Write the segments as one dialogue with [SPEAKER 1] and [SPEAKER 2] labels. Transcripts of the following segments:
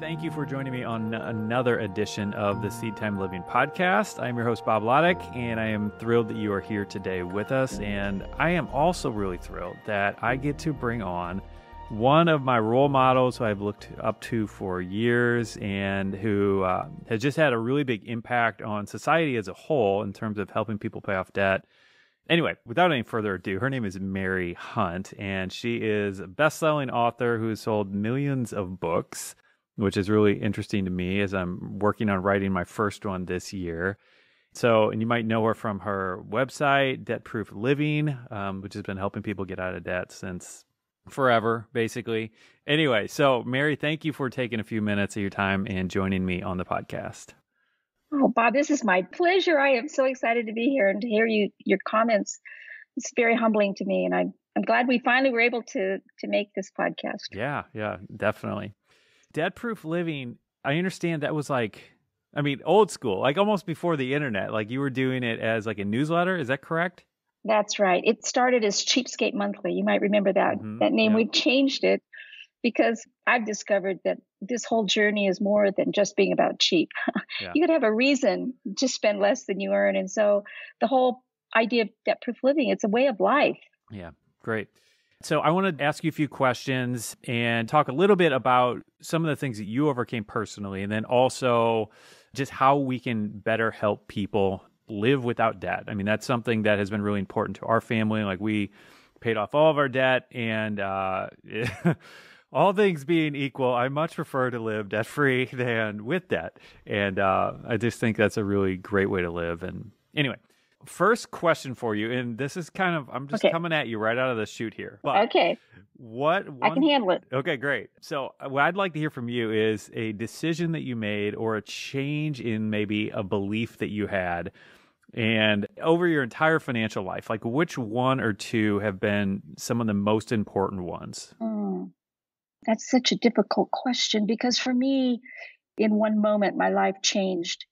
[SPEAKER 1] Thank you for joining me on another edition of the SeedTime Living podcast. I'm your host, Bob Lotich, and I am thrilled that you are here today with us. And I am also really thrilled that I get to bring on one of my role models who I've looked up to for years and who uh, has just had a really big impact on society as a whole in terms of helping people pay off debt. Anyway, without any further ado, her name is Mary Hunt, and she is a best selling author who has sold millions of books which is really interesting to me as I'm working on writing my first one this year. So, and you might know her from her website, Debt Proof Living, um, which has been helping people get out of debt since forever, basically. Anyway, so Mary, thank you for taking a few minutes of your time and joining me on the podcast.
[SPEAKER 2] Oh, Bob, this is my pleasure. I am so excited to be here and to hear you your comments. It's very humbling to me, and I'm I'm glad we finally were able to to make this podcast.
[SPEAKER 1] Yeah, yeah, definitely. Debt Proof Living, I understand that was like, I mean, old school, like almost before the internet. Like you were doing it as like a newsletter. Is that correct?
[SPEAKER 2] That's right. It started as Cheapskate Monthly. You might remember that mm-hmm. that name. Yeah. We've changed it because I've discovered that this whole journey is more than just being about cheap. Yeah. you could have a reason to spend less than you earn, and so the whole idea of debt proof living it's a way of life.
[SPEAKER 1] Yeah, great. So I want to ask you a few questions and talk a little bit about some of the things that you overcame personally, and then also just how we can better help people live without debt. I mean, that's something that has been really important to our family. Like we paid off all of our debt, and uh, all things being equal, I much prefer to live debt free than with debt. And uh, I just think that's a really great way to live. And anyway, first question for you, and this is kind of I'm just okay. coming at you right out of the chute here.
[SPEAKER 2] But okay.
[SPEAKER 1] What
[SPEAKER 2] one, I can handle it.
[SPEAKER 1] Okay, great. So uh, what I'd like to hear from you is a decision that you made or a change in maybe a belief that you had and over your entire financial life, like which one or two have been some of the most important ones? Mm,
[SPEAKER 2] that's such a difficult question because for me, in one moment, my life changed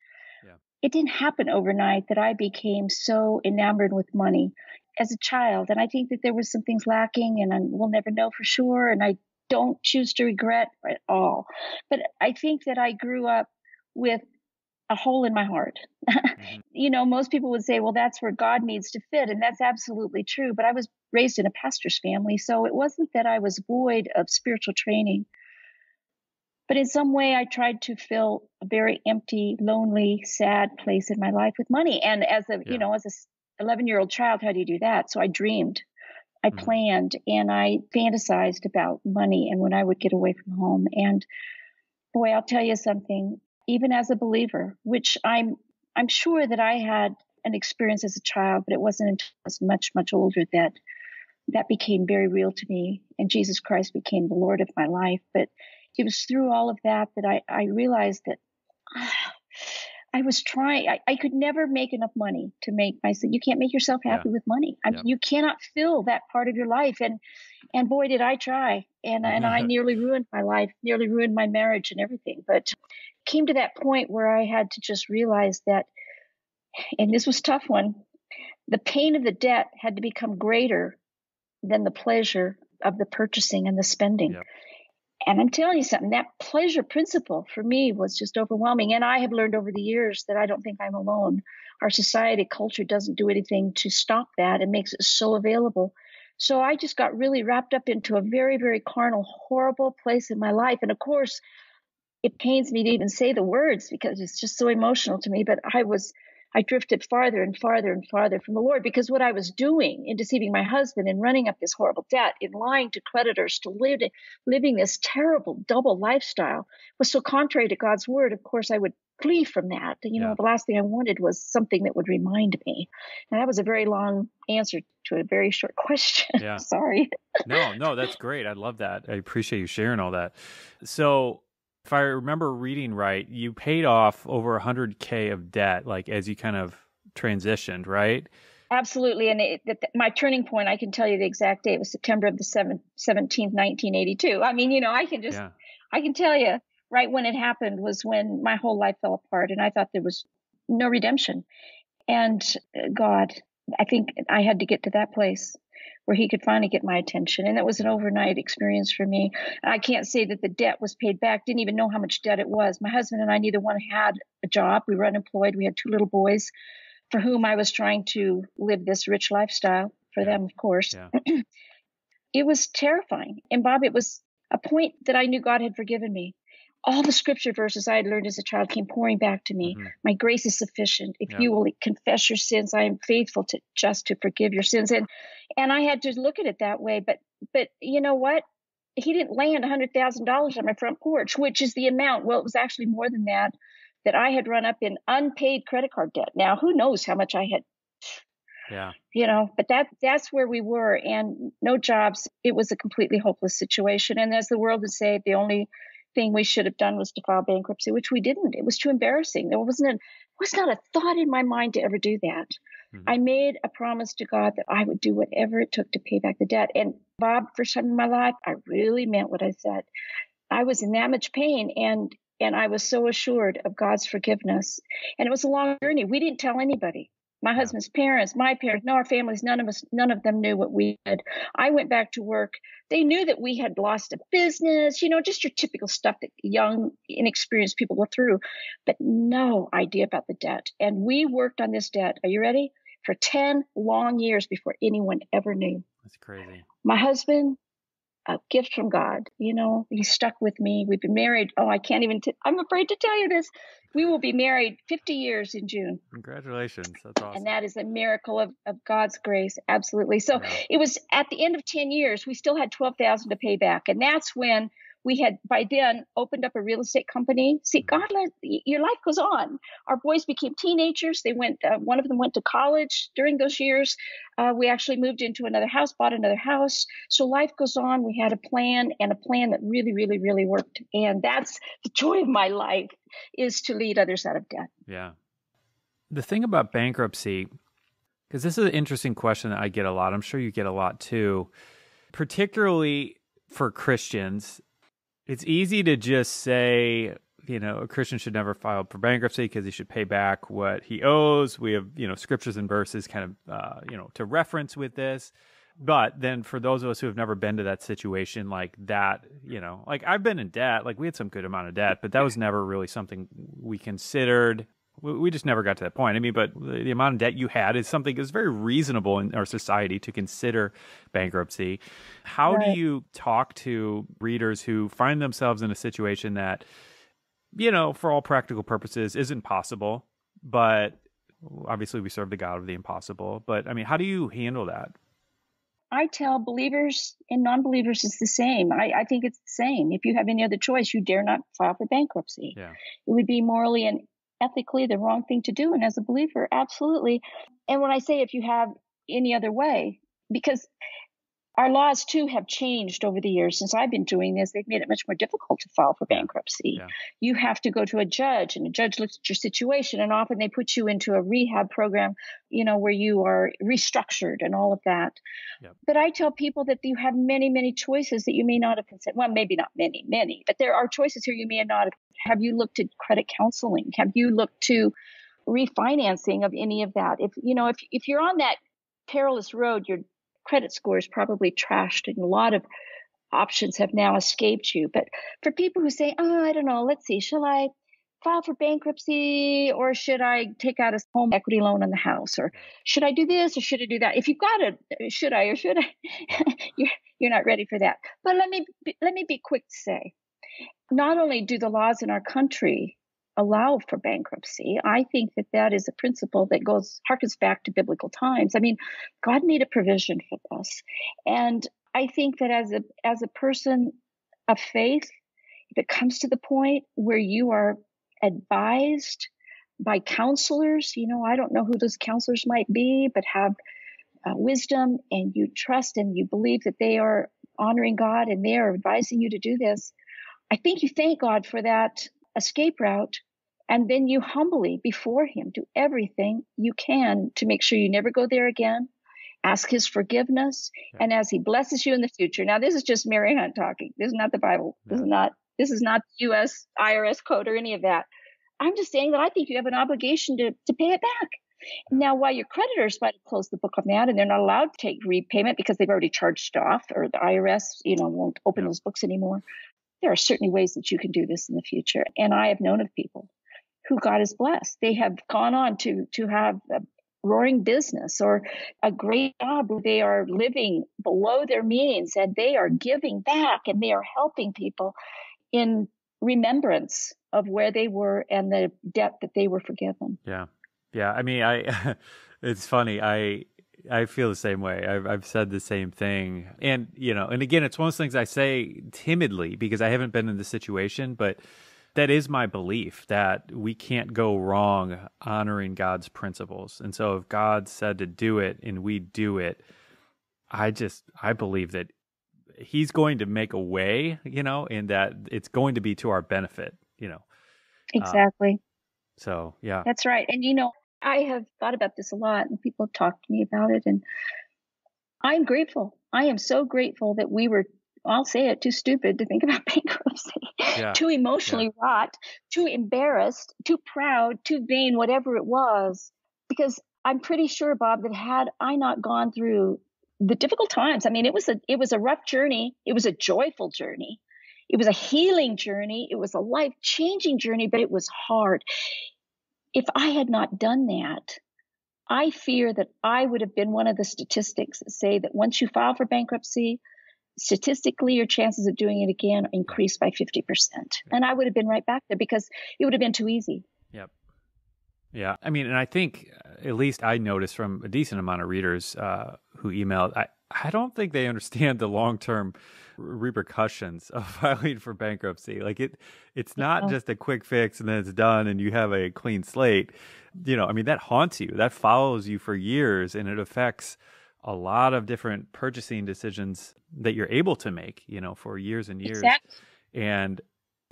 [SPEAKER 2] it didn't happen overnight that I became so enamored with money as a child. And I think that there was some things lacking and I, we'll never know for sure. And I don't choose to regret at all. But I think that I grew up with a hole in my heart. mm-hmm. You know, most people would say, well, that's where God needs to fit. And that's absolutely true. But I was raised in a pastor's family. So it wasn't that I was void of spiritual training. But in some way, I tried to fill a very empty, lonely, sad place in my life with money. And as a, yeah. you know, as a 11 year old child, how do you do that? So I dreamed, I mm-hmm. planned, and I fantasized about money and when I would get away from home. And boy, I'll tell you something. Even as a believer, which I'm, I'm sure that I had an experience as a child, but it wasn't until I was much, much older that that became very real to me. And Jesus Christ became the Lord of my life. But it was through all of that that I, I realized that I was trying, I, I, could never make enough money to make myself, you can't make yourself happy yeah. with money. I, yeah. You cannot fill that part of your life. And, and boy, did I try. And, and I nearly ruined my life, nearly ruined my marriage and everything. But came to that point where I had to just realize that, and this was tough one, the pain of the debt had to become greater than the pleasure of the purchasing and the spending. And I'm telling you something, that pleasure principle for me was just overwhelming. And I have learned over the years that I don't think I'm alone. Our society, culture doesn't do anything to stop that and makes it so available. So I just got really wrapped up into a very, very carnal, horrible place in my life. And of course, it pains me to even say the words because it's just so emotional to me. But I was I drifted farther and farther and farther from the Lord because what I was doing in deceiving my husband and running up this horrible debt, in lying to creditors, to live, living this terrible double lifestyle was so contrary to God's word. Of course, I would flee from that. You know, yeah. the last thing I wanted was something that would remind me. And that was a very long answer to a very short question. Yeah. Sorry.
[SPEAKER 1] no, no, that's great. I love that. I appreciate you sharing all that. So, if I remember reading right, you paid off over 100K of debt, like as you kind of transitioned, right?
[SPEAKER 2] Absolutely. And it, it, my turning point, I can tell you the exact date was September of the 7th, 17th, 1982. I mean, you know, I can just, yeah. I can tell you right when it happened was when my whole life fell apart and I thought there was no redemption. And uh, God, I think I had to get to that place where he could finally get my attention. And it was an overnight experience for me. I can't say that the debt was paid back, didn't even know how much debt it was. My husband and I, neither one had a job. We were unemployed. We had two little boys for whom I was trying to live this rich lifestyle for them, of course. Yeah. it was terrifying. And Bob, it was a point that I knew God had forgiven me all the scripture verses I had learned as a child came pouring back to me. Mm-hmm. My grace is sufficient. If you will confess your sins, I am faithful to just to forgive your sins. And and I had to look at it that way. But but you know what? He didn't land a hundred thousand dollars on my front porch, which is the amount. Well, it was actually more than that that I had run up in unpaid credit card debt. Now, who knows how much I had
[SPEAKER 1] yeah.
[SPEAKER 2] You know, but that that's where we were and no jobs. It was a completely hopeless situation. And as the world would say, the only thing we should have done was to file bankruptcy, which we didn't. It was too embarrassing. There wasn't a, was not a thought in my mind to ever do that. Mm-hmm. I made a promise to God that I would do whatever it took to pay back the debt. And Bob, first time in my life, I really meant what I said. I was in that much pain and and I was so assured of God's forgiveness. And it was a long journey. We didn't tell anybody my husband's parents, my parents, no, our families, none of us, none of them knew what we did. I went back to work. They knew that we had lost a business, you know, just your typical stuff that young, inexperienced people go through, but no idea about the debt. And we worked on this debt. Are you ready? For 10 long years before anyone ever knew.
[SPEAKER 1] That's crazy.
[SPEAKER 2] My husband a gift from God. You know, He stuck with me. We've been married. Oh, I can't even. i t- I'm afraid to tell you this. We will be married 50 years in June.
[SPEAKER 1] Congratulations. That's awesome.
[SPEAKER 2] And that is a miracle of, of God's grace. Absolutely. So yeah. it was at the end of 10 years, we still had 12,000 to pay back. And that's when we had by then opened up a real estate company. See, mm-hmm. God, let, your life goes on. Our boys became teenagers. They went. Uh, one of them went to college during those years. Uh, we actually moved into another house, bought another house. So life goes on. We had a plan and a plan that really, really, really worked. And that's the joy of my life is to lead others out of debt.
[SPEAKER 1] Yeah. The thing about bankruptcy, because this is an interesting question that I get a lot. I'm sure you get a lot too, particularly for Christians it's easy to just say, you know, a Christian should never file for bankruptcy because he should pay back what he owes. We have, you know, scriptures and verses kind of, uh, you know, to reference with this. But then for those of us who have never been to that situation, like that, you know, like I've been in debt, like we had some good amount of debt, but that was never really something we considered we just never got to that point. I mean, but the amount of debt you had is something that's very reasonable in our society to consider bankruptcy. How right. do you talk to readers who find themselves in a situation that, you know, for all practical purposes, isn't possible, but obviously we serve the God of the impossible. But I mean, how do you handle that?
[SPEAKER 2] I tell believers and non believers it's the same. I, I, think it's the same. If you have any other choice, you dare not file for bankruptcy.
[SPEAKER 1] Yeah. It
[SPEAKER 2] would be morally and ethically the wrong thing to do. And as a believer, absolutely. And when I say if you have any other way, because our laws too have changed over the years since I've been doing this. They've made it much more difficult to file for bankruptcy. Yeah. You have to go to a judge, and a judge looks at your situation, and often they put you into a rehab program, you know, where you are restructured and all of that. But I tell people that you have many, many choices that you may not have considered. Well, maybe not many, many, but there are choices here you may not have. Have you looked at credit counseling? Have you looked to refinancing of any of that? If you know, if if you're on that perilous road, you're credit score is probably trashed and a lot of options have now escaped you. But for people who say, oh, I don't know, let's see, shall I file for bankruptcy or should I take out a home equity loan on the house or should I do this or should I do that? If you've got a should I or should I, you're, you're not ready for that. But let me let me be quick to say, not only do the laws in our country allow for bankruptcy. I think that that is a principle that goes harkens back to biblical times. I mean, God made a provision for this, and I think that as a as a person of faith, if it comes to the point where you are advised by counselors, you know, I don't know who those counselors might be, but have uh, wisdom and you trust and you believe that they are honoring God and they are advising you to do this. I think you thank God for that escape route and then you humbly before him do everything you can to make sure you never go there again. Ask his forgiveness yeah. and as he blesses you in the future. Now this is just mary hunt talking. This is not the bible. Yeah. this is not this is not the us irs code or any of that. I'm just saying that i think you have an obligation to, to pay it back. Now, while your creditors might have closed the book on that and they're not allowed to take repayment because they've already charged off or the IRS, you know, won't open those books anymore. There are certainly ways that you can do this in the future. And I have known of people who God has blessed. They have gone on to to have a roaring business or a great job where they are living below their means and they are giving back and they are helping people in remembrance of where they were and the debt that they were forgiven.
[SPEAKER 1] Yeah. Yeah, I mean, I it's funny. I I feel the same way. I've I've said the same thing, and you know, and again, it's one of those things I say timidly because I haven't been in the situation, but that is my belief that we can't go wrong honoring God's principles. And so, if God said to do it and we do it, I just I believe that He's going to make a way, you know, and that it's going to be to our benefit, you know.
[SPEAKER 2] Exactly.
[SPEAKER 1] Uh, so yeah,
[SPEAKER 2] that's right. And you know, I have thought about this a lot and people have talked to me about it. And I'm grateful. I am so grateful that we were, I'll say it, too stupid to think about bankruptcy, yeah. too emotionally yeah. wrought, too embarrassed, too proud, too vain, whatever it was. Because I'm pretty sure, Bob, that had I not gone through the difficult times, I mean, it was a it was a rough journey. It was a joyful journey. It was a healing journey. It was a life changing journey, but it was hard if I had not done that, I fear that I would have been one of the statistics that say that once you file for bankruptcy, statistically your chances of doing it again increase by 50%. And I would have been right back there because it would have been too easy.
[SPEAKER 1] Yep. Yeah. I mean, and I think uh, at least I noticed from a decent amount of readers uh, who emailed, I, I don't think they understand the long term repercussions of filing for bankruptcy. Like it, it's not just a quick fix and then it's done and you have a clean slate. You know, I mean, that haunts you, that follows you for years and it affects a lot of different purchasing decisions that you're able to make, you know, for years and years. Exactly. And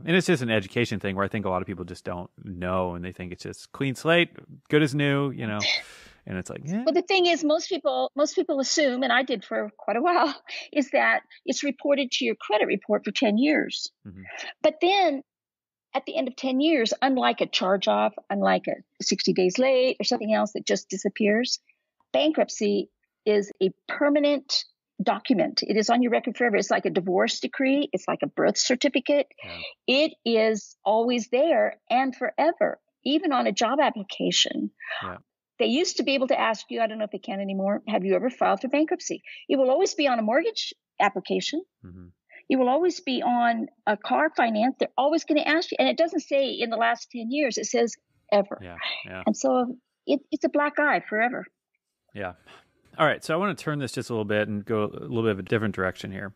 [SPEAKER 1] and it's just an education thing where I think a lot of people just don't know and they think it's just clean slate, good as new, you know. and it's like yeah.
[SPEAKER 2] well the thing is most people most people assume and i did for quite a while is that it's reported to your credit report for 10 years mm-hmm. but then at the end of 10 years unlike a charge off unlike a 60 days late or something else that just disappears bankruptcy is a permanent document it is on your record forever it's like a divorce decree it's like a birth certificate yeah. it is always there and forever even on a job application yeah. They used to be able to ask you, I don't know if they can anymore, have you ever filed for bankruptcy? It will always be on a mortgage application. Mm-hmm. It will always be on a car finance. They're always going to ask you. And it doesn't say in the last 10 years, it says ever. Yeah, yeah. And so it, it's a black eye forever.
[SPEAKER 1] Yeah. All right. So I want to turn this just a little bit and go a little bit of a different direction here.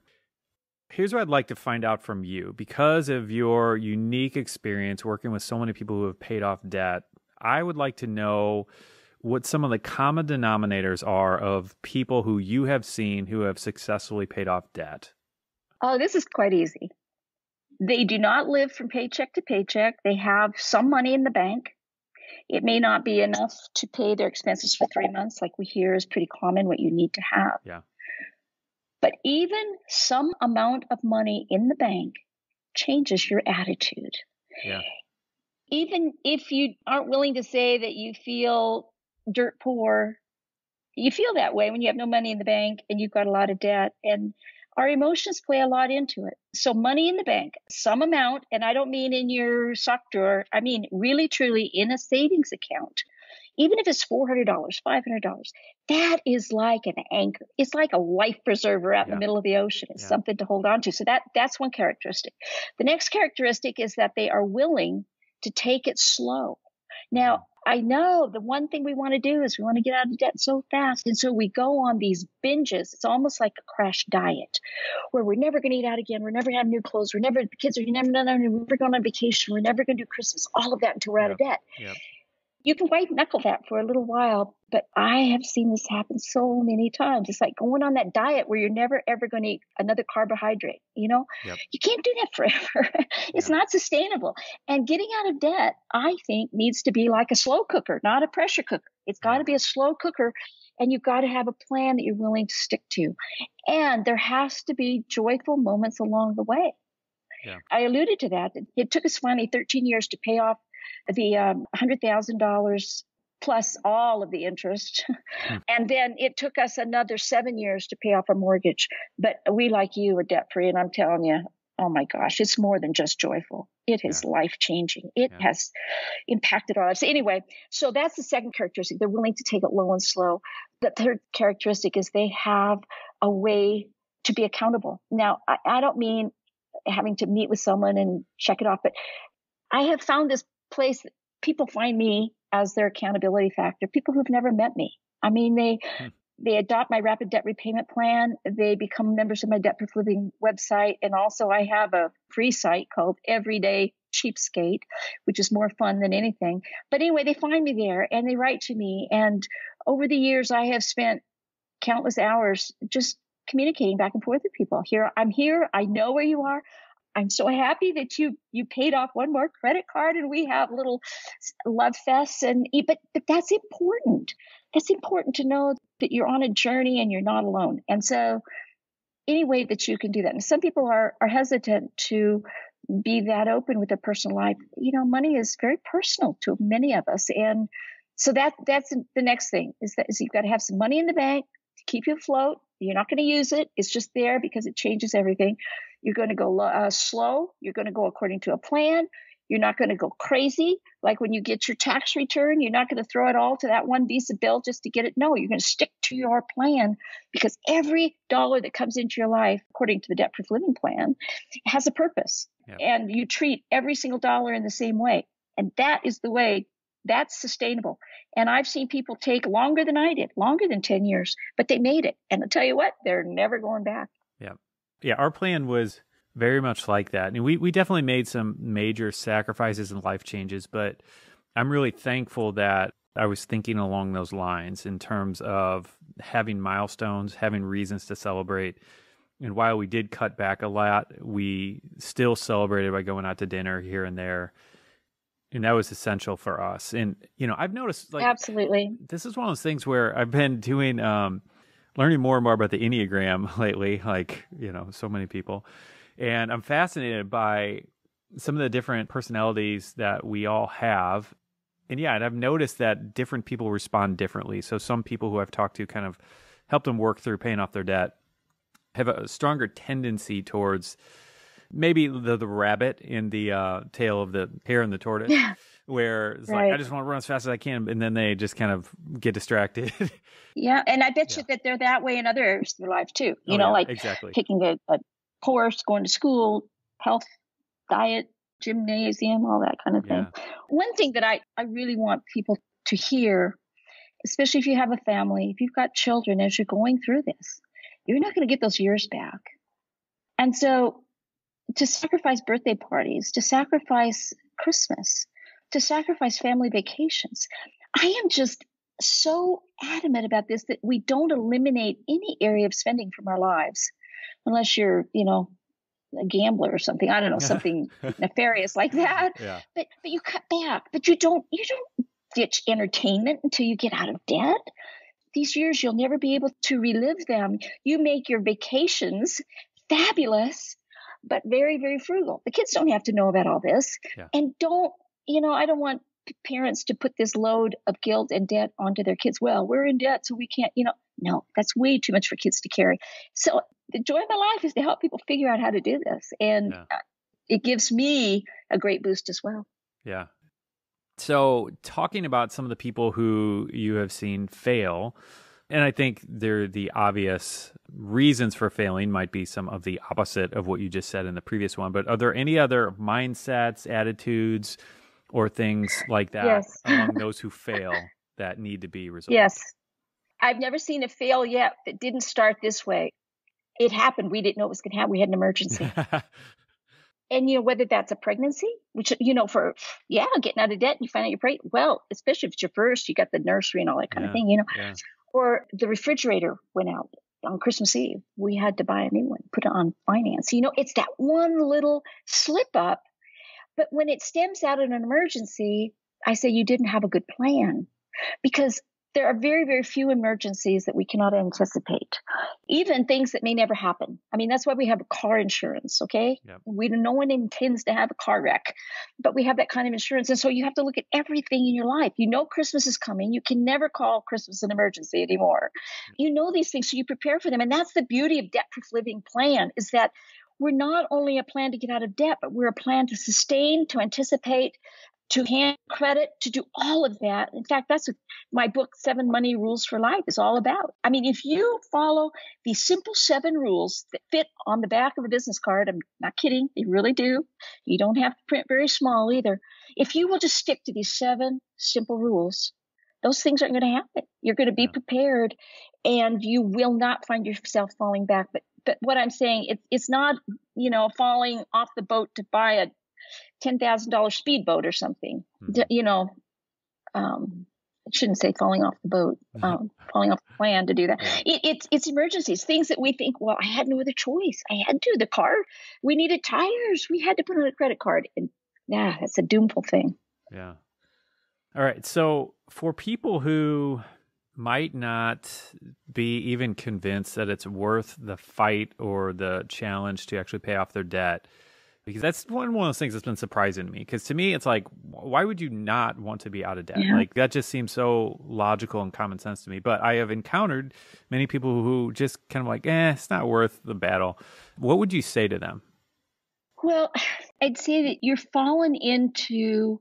[SPEAKER 1] Here's what I'd like to find out from you because of your unique experience working with so many people who have paid off debt. I would like to know what some of the common denominators are of people who you have seen who have successfully paid off debt.
[SPEAKER 2] Oh, this is quite easy. They do not live from paycheck to paycheck. They have some money in the bank. It may not be enough to pay their expenses for three months, like we hear is pretty common what you need to have.
[SPEAKER 1] Yeah.
[SPEAKER 2] But even some amount of money in the bank changes your attitude.
[SPEAKER 1] Yeah.
[SPEAKER 2] Even if you aren't willing to say that you feel dirt poor. You feel that way when you have no money in the bank and you've got a lot of debt. And our emotions play a lot into it. So, money in the bank, some amount, and I don't mean in your sock drawer, I mean really truly in a savings account. Even if it's $400, $500, that is like an anchor. It's like a life preserver out yeah. in the middle of the ocean. It's yeah. something to hold on to. So, that, that's one characteristic. The next characteristic is that they are willing to take it slow. Now, I know the one thing we want to do is we want to get out of debt so fast. And so we go on these binges. It's almost like a crash diet where we're never going to eat out again. We're never going to have new clothes. We're never, the kids are never, never, never going on vacation. We're never going to do Christmas, all of that until we're yep. out of debt. Yep you can white knuckle that for a little while, but I have seen this happen so many times. It's like going on that diet where you're never ever going to eat another carbohydrate. You know, yep. you can't do that forever. it's yep. not sustainable. And getting out of debt, I think, needs to be like a slow cooker, not a pressure cooker. It's got to be a slow cooker, and you've got to have a plan that you're willing to stick to. And there has to be joyful moments along the way. Yeah. I alluded to that. It took us finally 13 years to pay off the um, $100,000 plus all of the interest. Hmm. and then it took us another seven years to pay off our mortgage. But we, like you, are debt free. And I'm telling you, oh my gosh, it's more than just joyful. It is yeah. life changing. It yeah. has impacted our lives. Anyway, so that's the second characteristic. They're willing to take it low and slow. The third characteristic is they have a way to be accountable. Now, I, I don't mean having to meet with someone and check it off, but I have found this place people find me as their accountability factor. People who've never met me. I mean, they hmm they adopt my rapid debt repayment plan. They become members of my debt proof living website. And also I have a free site called Everyday Cheapskate, which is more fun than anything. But anyway, they find me there and they write to me. And over the years, I have spent countless hours just communicating back and forth with people. Here, I'm here. I know where you are. I'm so happy that you you paid off one more credit card and we have little love fests and but but that's important. That's important to know that you're on a journey and you're not alone. And so, any way that you can do that. And some people are are hesitant to be that open with their personal life. You know, money is very personal to many of us, and so that that's the next thing is that is you've got to have some money in the bank to keep you afloat. You're not going to use it; it's just there because it changes everything. You're going to go uh, slow. You're going to go according to a plan. You're not going to go crazy. Like when you get your tax return, you're not going to throw it all to that one Visa bill just to get it. No, you're going to stick to your plan because every dollar that comes into your life, according to the debt proof living plan, has a purpose. Yep. And you treat every single dollar in the same way. And that is the way that's sustainable. And I've seen people take longer than I did, longer than 10 years, but they made it. And I'll tell you what, they're never going back.
[SPEAKER 1] Yeah. Yeah. Our plan was very much like that. And we, we definitely made some major sacrifices and life changes, but I'm really thankful that I was thinking along those lines in terms of having milestones, having reasons to celebrate. And while we did cut back a lot, we still celebrated by going out to dinner here and there. And that was essential for us. And, you know, I've noticed like
[SPEAKER 2] Absolutely.
[SPEAKER 1] This is one of those things where I've been doing um learning more and more about the Enneagram lately, like, you know, so many people. And I'm fascinated by some of the different personalities that we all have. And yeah, and I've noticed that different people respond differently. So some people who I've talked to kind of help them work through paying off their debt have a stronger tendency towards maybe the, the rabbit in the uh, tale of the hare and the tortoise. Yeah. Where it's right. like I just want to run as fast as I can, and then they just kind of get distracted.
[SPEAKER 2] yeah, and I bet yeah. you that they're that way in other areas of their life too. You oh, know, yeah, like exactly. picking a, a course, going to school, health, diet, gymnasium, all that kind of thing. Yeah. One thing that I, I really want people to hear, especially if you have a family, if you've got children as you're going through this, you're not going to get those years back. And so to sacrifice birthday parties, to sacrifice Christmas, to sacrifice family vacations, I am just so adamant about this that we don't eliminate any area of spending from our lives unless you're, you know, a gambler or something. I don't know, something nefarious like that. Yeah. But but you cut back. But you don't you don't ditch entertainment until you get out of debt. These years you'll never be able to relive them. You make your vacations fabulous, but very, very frugal. The kids don't have to know about all this. Yeah. And don't, you know, I don't want parents to put this load of guilt and debt onto their kids. Well, we're in debt, so we can't, you know, no, that's way too much for kids to carry. So the joy of my life is to help people figure out how to do this. And yeah. Uh, it gives me a great boost as well.
[SPEAKER 1] Yeah. So, talking about some of the people who you have seen fail, and I think they're the obvious reasons for failing might be some of the opposite of what you just said in the previous one. But are there any other mindsets, attitudes, or things like that yes. among those who fail that need to be resolved?
[SPEAKER 2] Yes. I've never seen a fail yet that didn't start this way. It happened. We didn't know it was going to happen. We had an emergency. and you know whether that's a pregnancy, which you know for yeah, getting out of debt, and you find out you're pregnant. Well, especially if it's your first, you got the nursery and all that kind yeah, of thing, you know. Yeah. Or the refrigerator went out on Christmas Eve. We had to buy a new one, put it on finance. You know, it's that one little slip up but when it stems out in an emergency, I say you didn't have a good plan because there are very, very few emergencies that we cannot anticipate, even things that may never happen. I mean, that's why we have car insurance, okay? Yep. We no one intends to have a car wreck, but we have that kind of insurance. And so you have to look at everything in your life. You know Christmas is coming. You can never call Christmas an emergency anymore. Yep. You know these things, so you prepare for them. And that's the beauty of debt proof living plan is that we're not only a plan to get out of debt, but we're a plan to sustain, to anticipate, to hand credit, to do all of that. In fact, that's what my book, Seven Money Rules for Life, is all about. I mean, if you follow these simple seven rules that fit on the back of a business card, I'm not kidding, they really do. You don't have to print very small either. If you will just stick to these seven simple rules, those things aren't going to happen. You're going to be prepared and you will not find yourself falling back. But but what I'm saying, it, it's not, you know, falling off the boat to buy a ten thousand dollar speedboat or something. Mm-hmm. You know, um, I shouldn't say falling off the boat, um, falling off the plan to do that. It, it's it's emergencies, things that we think. Well, I had no other choice. I had to. The car, we needed tires. We had to put on a credit card, and yeah, that's a doomful thing.
[SPEAKER 1] Yeah. All right. So for people who might not be even convinced that it's worth the fight or the challenge to actually pay off their debt, because that's one, one of those things that's been surprising to me. Because to me, it's like, why would you not want to be out of debt? Yeah. Like that just seems so logical and common sense to me. But I have encountered many people who just kind of like, eh, it's not worth the battle. What would you say to them?
[SPEAKER 2] Well, I'd say that you're fallen into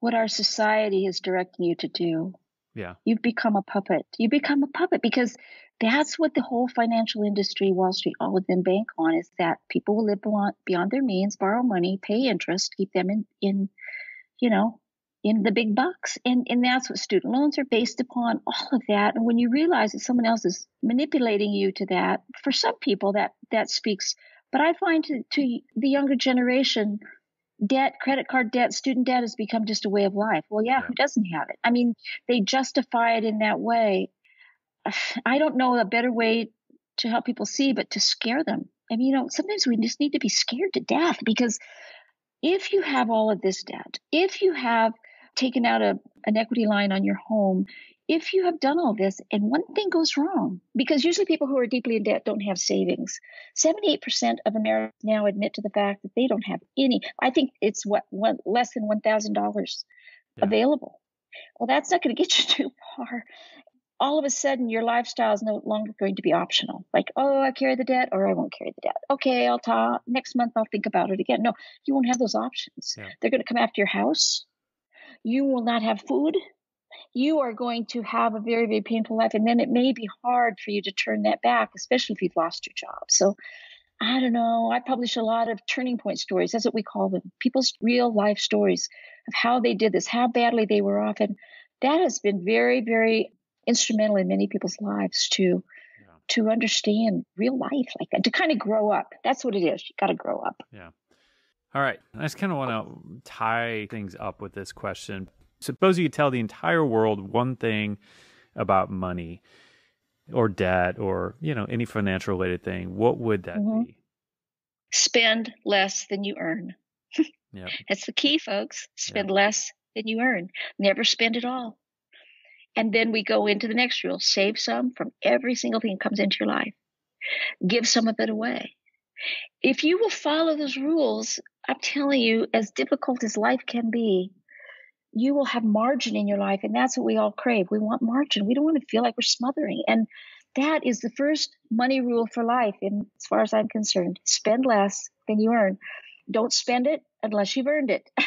[SPEAKER 2] what our society is directing you to do.
[SPEAKER 1] Yeah.
[SPEAKER 2] You've become a puppet. You become a puppet because that's what the whole financial industry, Wall Street, all of them bank on is that people will live beyond their means, borrow money, pay interest, keep them in, in you know, in the big bucks. And, and that's what student loans are based upon, all of that. And when you realize that someone else is manipulating you to that, for some people that, that speaks. But I find to, to the younger generation, debt, credit card debt, student debt has become just a way of life. Well, yeah, yeah, who doesn't have it? I mean, they justify it in that way. I don't know a better way to help people see, but to scare them. I mean, you know, sometimes we just need to be scared to death because if you have all of this debt, if you have taken out a, an equity line on your home, if you have done all this and one thing goes wrong, because usually people who are deeply in debt don't have savings. 78% of Americans now admit to the fact that they don't have any. I think it's what one, less than $1,000 yeah. available. Well, that's not going to get you too far all of a sudden your lifestyle is no longer going to be optional. Like, oh, I carry the debt or I won't carry the debt. Okay, I'll talk next month. I'll think about it again. No, you won't have those options. Yeah. They're going to come after your house. You will not have food. You are going to have a very, very painful life. And then it may be hard for you to turn that back, especially if you've lost your job. So I don't know. I publish a lot of turning point stories. That's what we call them people's real life stories of how they did this, how badly they were off. And that has been very, very instrumental in many people's lives to yeah. to understand real life like that, to kind of grow up. That's what it is. You got to grow up.
[SPEAKER 1] Yeah. All right. I just kind of want to tie things up with this question. Suppose you could tell the entire world one thing about money or debt or, you know, any financial related thing. What would that mm-hmm. be?
[SPEAKER 2] Spend less than you earn. yep. That's the key, folks. Spend yep. less than you earn. Never spend it all. And then we go into the next rule save some from every single thing that comes into your life, give some of it away. If you will follow those rules, I'm telling you, as difficult as life can be, you will have margin in your life. And that's what we all crave. We want margin. We don't want to feel like we're smothering. And that is the first money rule for life. And as far as I'm concerned, spend less than you earn. Don't spend it unless you've earned it.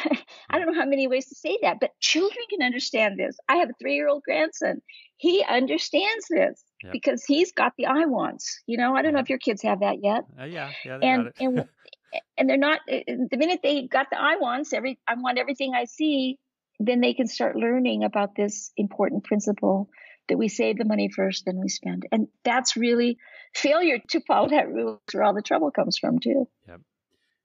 [SPEAKER 2] I don't know how many ways to say that, but children can understand this. I have a three year old grandson. He understands this yep. because he's got the I wants. You know, I don't know if your kids have that yet.
[SPEAKER 1] Uh, yeah, yeah,
[SPEAKER 2] and and and they're not. Eh, eh, the minute they got the I wants, every I want everything I see, then they can start learning about this important principle that we save the money first, then we spend. And that's really failure to follow that rule where all the trouble comes from too.
[SPEAKER 1] Yep.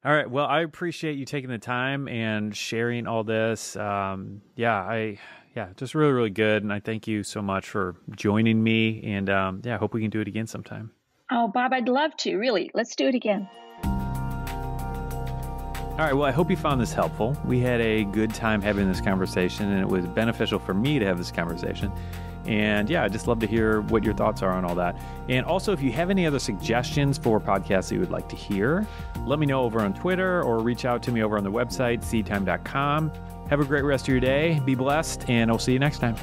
[SPEAKER 1] All right. Well, I appreciate you taking the time and sharing all this. Um, yeah, I yeah, just really really good, and I thank you so much for joining me. And um, yeah, I hope we can do it again sometime.
[SPEAKER 2] Oh, Bob, I'd love to. Really, let's do it again.
[SPEAKER 1] All right. Well, I hope you found this helpful. We had a good time having this conversation, and it was beneficial for me to have this conversation. And yeah, I'd just love to hear what your thoughts are on all that. And also, if you have any other suggestions for podcasts that you would like to hear, let me know over on Twitter or reach out to me over on the website, seedtime.com. Have a great rest of your day. Be blessed, and I'll see you next time.